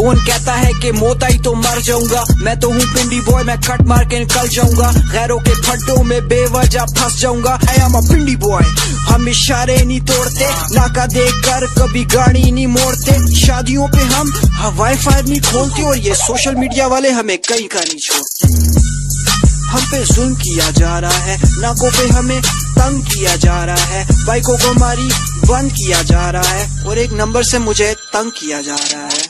کون کہتا ہے کہ موتا ہی تو مر جاؤں گا۔ میں تو ہوں پنڈی بوائے، میں کٹ مار کے نکل جاؤں گا۔ غیروں کے پھٹوں میں بے وجہ پھنس جاؤں گا۔ A M Pindi boy. ہم اشارے نہیں توڑتے، ناکہ دے کر کبھی گاڑی نہیں موڑتے۔ شادیوں پہ ہم وائی فائی نہیں کھولتے اور یہ سوشل میڈیا والے ہمیں کئی کا نہیں چھوڑتے۔ ہم پہ ظلم کیا جا رہا ہے، ناکوں پہ ہمیں تنگ کیا جا رہا ہے۔ بائکوں کو ہماری بند کیا جا رہا ہے۔ اور ایک نمبر سے مجھے تنگ کیا جا رہا ہے۔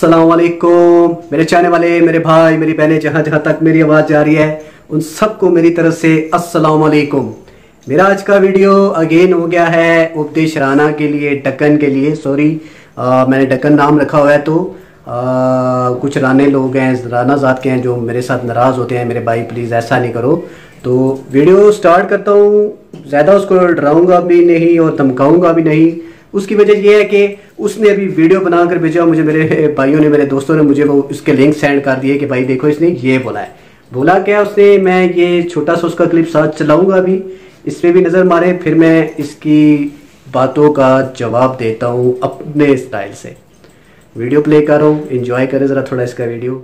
السلام علیکم۔ میرے چاہنے والے، میرے بھائی، میری بہنیں، جہاں جہاں تک میری آواز جا رہی ہے، ان سب کو میری طرف سے السلام علیکم۔ میرا آج کا ویڈیو اگین ہو گیا ہے اپدیش رانا کے لیے، ڈکن کے لیے سوری میں نے ڈکن نام رکھا ہوا ہے تو کچھ رانے لوگ ہیں، رانا ذات کے ہیں جو میرے ساتھ ناراض ہوتے ہیں، میرے بھائی پلیز ایسا نہیں کرو۔ تو ویڈیو سٹارٹ کرتا ہوں، زیادہ اس کو ڈراؤں گا بھی نہیں اور دھمکاؤں گا بھی نہیں۔ اس کی وجہ یہ ہے کہ اس نے ابھی ویڈیو بنا کر بھیجا مجھے میرے بھائیوں نے، میرے دوستوں نے مجھے وہ اس کے لنک سینڈ کر دیے کہ بھائی دیکھو اس نے یہ بولا ہے۔ بولا کیا اس نے؟ میں یہ چھوٹا سا اس کا کلپ ساتھ چلاؤں گا ابھی۔ اس پہ بھی نظر مارے، پھر میں اس کی باتوں کا جواب دیتا ہوں اپنے اسٹائل سے۔ ویڈیو پلے کر رہا ہوں، انجوائے کریں ذرا تھوڑا اس کا ویڈیو۔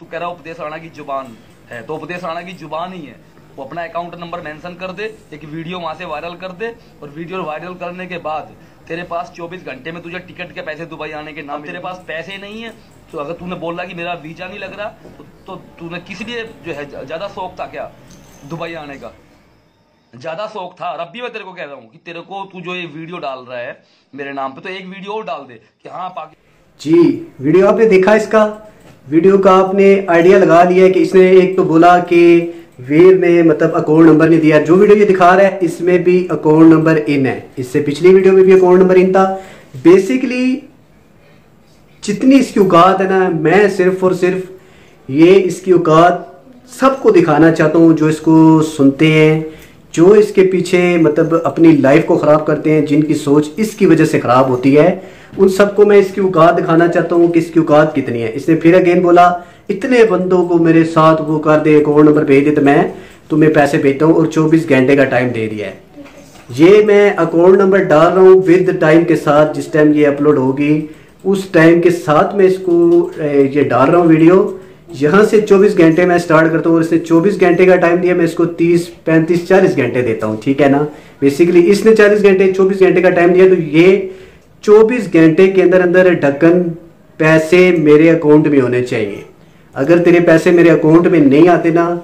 تو کہہ رہا اپدیش رانا کی جبان ہے، تو اپدیش رانا کی جبان ہی ہے۔ وہ اپنا اکاؤنٹ نمبر مینشن کر دے، ایک ویڈیو وہاں سے وائرل کر دے اور ویڈیو وائرل کرنے کے بعد تیرے پاس چوبیس گھنٹے میں تجھے ٹکٹ کے پیسے دبئی آنے کے نام تیرے پاس پیسے نہیں ہیں، تو اگر تُو نے بولا کہ میرا ویزا نہیں لگ رہا، تو تُو نے کس لیے جو ہے، زیادہ شوق تھا کیا دبئی آنے کا؟ زیادہ شوق تھا۔ رب بھی میں تیرے کو کہہ رہا ہوں کہ تیرے کو تو جو یہ ویڈیو ڈال رہا ہے میرے نام پہ، تو ایک ویڈیو اور ڈال دے کہ ہاں پاکستان جی ویڈیو آپ نے دیکھا اس کا؟ ویڈیو کا آپ نے آئیڈیا لگا لیا کہ اس نے ایک تو بولا کہ ویر میں مطلب اکاؤنٹ نمبر نہیں دیا، جو ویڈیو یہ دکھا رہا ہے، اس میں بھی اکاؤنٹ نمبر ان ہے۔ اس سے پچھلی ویڈیو میں بھی اکاؤنٹ نمبر ان تھا۔ بیسیکلی جتنی اس کی اوقات ہے نا، میں صرف اور صرف یہ اس کی اوقات سب کو دکھانا چاہتا ہوں، جو اس کو سنتے ہیں، جو اس کے پیچھے مطلب اپنی لائف کو خراب کرتے ہیں، جن کی سوچ اس کی وجہ سے خراب ہوتی ہے۔ ان سب کو میں اس کی اوقات دکھانا چاہتا ہوں کہ اس کی اوقات کتنی ہے۔ اس نے پھر اگین بولا اتنے بندوں کو میرے ساتھ وہ کر دے اکاؤنٹ نمبر بھیج دے تو میں تمہیں پیسے بھیجتا ہوں اور چوبیس گھنٹے کا ٹائم دے دیا ہے۔ یہ میں اکاؤنٹ نمبر ڈال رہا ہوں ود ٹائم کے ساتھ، جس ٹائم یہ اپلوڈ ہوگی، اس ٹائم کے ساتھ میں اس کو یہ ڈال رہا ہوں ویڈیو یہاں سے چوبیس گھنٹے میں سٹارٹ کرتا ہوں اور اس نے چوبیس گھنٹے کا ٹائم دیا، میں اس کو تیس، پینتیس، چالیس گھنٹے دیتا ہوں، ٹھیک ہے نا؟ بیسیکلی اس نے چالیس گھنٹے، چوبیس گھنٹے کا ٹائم دیا، تو یہ چوبیس گھنٹے کے اندر اندر ڈھکن پیسے میرے اکاؤنٹ میں ہونے چاہیے۔ اگر تیرے پیسے میرے اکاؤنٹ میں نہیں آتے نا،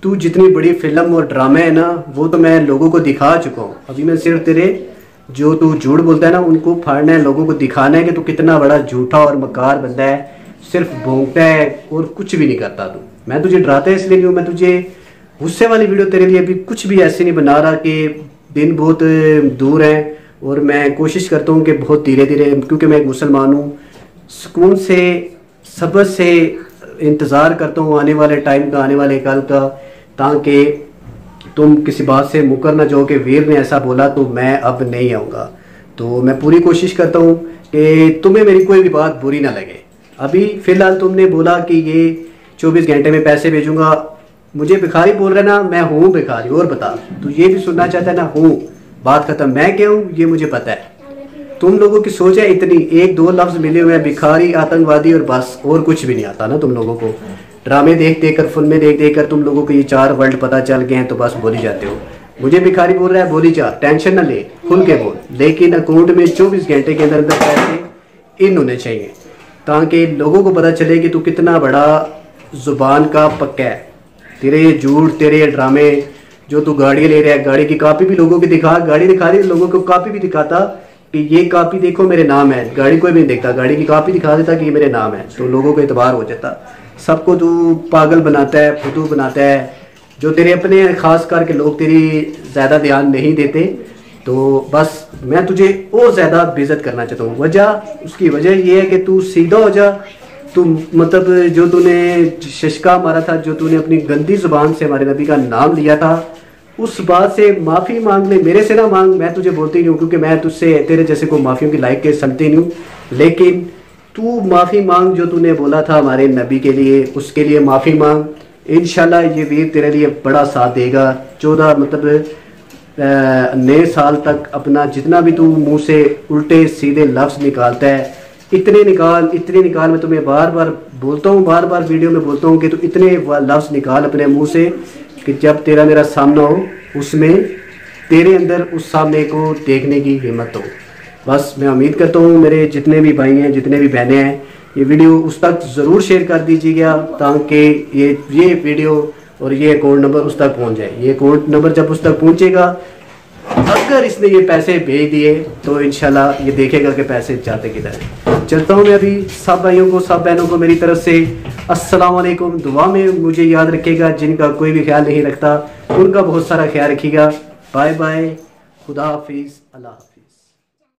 تو جتنی بڑی فلم اور ڈرامے ہیں نا، وہ تو میں لوگوں کو دکھا چکا ہوں۔ ابھی میں صرف تیرے جو تو جھوٹ بولتا ہے نا، ان کو پھاڑنا ہے، لوگوں کو دکھانا ہے کہ تو کتنا بڑا جھوٹا اور مکار بندہ ہے۔ صرف بھونکتا ہے اور کچھ بھی نہیں کرتا تو۔ میں تجھے ڈراتا ہے اس لیے نہیں ہوں، میں تجھے غصے والی ویڈیو تیرے لیے ابھی کچھ بھی ایسے نہیں بنا رہا کہ دن بہت دور ہیں اور میں کوشش کرتا ہوں کہ بہت دھیرے دھیرے، کیونکہ میں ایک مسلمان ہوں۔ سکون سے، صبر سے انتظار کرتا ہوں آنے والے ٹائم کا، آنے والے کل کا، تاکہ تم کسی بات سے مکر نہ جاؤ کہ ویر نے ایسا بولا تو میں اب نہیں آؤں گا۔ تو میں پوری کوشش کرتا ہوں کہ تمہیں میری کوئی بھی بات بری نہ لگے۔ ابھی فی الحال تم نے بولا کہ یہ چوبیس گھنٹے میں پیسے بھیجوں گا۔ مجھے بھکھاری بول رہے نا، میں ہوں بھکھاری، اور بتا۔ تو یہ بھی سننا چاہتا ہے نا، ہوں، بات ختم میں کیا ہوں، یہ مجھے پتہ ہے۔ تم لوگوں کی سوچ ہے اتنی، ایک دو لفظ ملے ہوئے ہیں، بکھاری آتنک وادی اور بس، اور کچھ بھی نہیں آتا نا تم لوگوں کو۔ ڈرامے دیکھ دیکھ کر، فلمیں دیکھ دیکھ کر تم لوگوں کو یہ چار ورلڈ پتہ چل گئے ہیں، تو بس بولی جاتے ہو۔ مجھے بکھاری بول رہا ہے، بولی جا، ٹینشن نہ لے، کھل کے بول۔ لیکن اکاؤنٹ میں چوبیس گھنٹے کے اندر اندر پیسے ان ہونے چاہیے، تاکہ لوگوں کو پتہ چلے کہ تو کتنا بڑا زبان کا پکا ہے۔ تیرے جھوٹ، تیرے ڈرامے، جو تو گاڑی لے رہا ہے، گاڑی کی کاپی بھی لوگوں کی دکھا، گاڑی دکھا رہی لوگوں کو کاپی بھی دکھاتا۔ کہ یہ کاپی دیکھو میرے نام ہے۔ گاڑی کوئی بھی نہیں دیکھتا۔ گاڑی کی کاپی دکھا دیتا کہ یہ میرے نام ہے۔ تو لوگوں کو اعتبار ہو جاتا۔ سب کو تو پاگل بناتا ہے پھتو بناتا ہے۔ جو تیرے اپنے خاص کر کے لوگ تیری زیادہ دھیان نہیں دیتے، تو بس میں تجھے اور زیادہ بزت کرنا چاہتا ہوں۔ وجہ اس کی وجہ یہ ہے کہ تو سیدھا ہو جا۔ تو مطلب جو تو نے ششکا مارا تھا، جو تو نے اپنی گندی زبان سے ہمارے نبی کا نام لیا تھا اس بات سے معافی مانگ لے، میرے سے نہ مانگ، میں تجھے بولتی نہیں ہوں کیونکہ میں تجھ سے تیرے جیسے کوئی معافیوں کی لائق کے سنتی نہیں ہوں۔ لیکن تو معافی مانگ جو تو نے بولا تھا ہمارے نبی کے لیے، اس کے لیے معافی مانگ۔ انشاءاللہ یہ ویر تیرے لیے بڑا ساتھ دے گا۔ چودہ مطلب نئے سال تک اپنا جتنا بھی تو منہ سے الٹے سیدھے لفظ نکالتا ہے، اتنے نکال اتنے نکال میں تمہیں بار بار بولتا ہوں، بار بار ویڈیو میں بولتا ہوں کہ تو اتنے لفظ نکال اپنے منہ سے۔ کہ جب تیرا میرا سامنا ہو، اس میں تیرے اندر اس سامنے کو دیکھنے کی ہمت ہو۔ بس میں امید کرتا ہوں میرے جتنے بھی بھائی ہیں، جتنے بھی بہنیں ہیں، یہ ویڈیو اس تک ضرور شیئر کر دیجیے گا تاکہ یہ یہ ویڈیو اور یہ اکاؤنٹ نمبر اس تک پہنچ جائے۔ یہ اکاؤنٹ نمبر جب اس تک پہنچے گا، اگر اس نے یہ پیسے بھیج دیے، تو انشاءاللہ یہ دیکھے گا کہ پیسے جاتے کدھر چلتا ہوں میں ابھی سب بھائیوں کو، سب بہنوں کو میری طرف سے۔ السلام علیکم۔ دعا میں مجھے یاد رکھے گا، جن کا کوئی بھی خیال نہیں رکھتا، ان کا بہت سارا خیال رکھیے گا۔ Bye bye. خدا حافظ۔ اللہ حافظ۔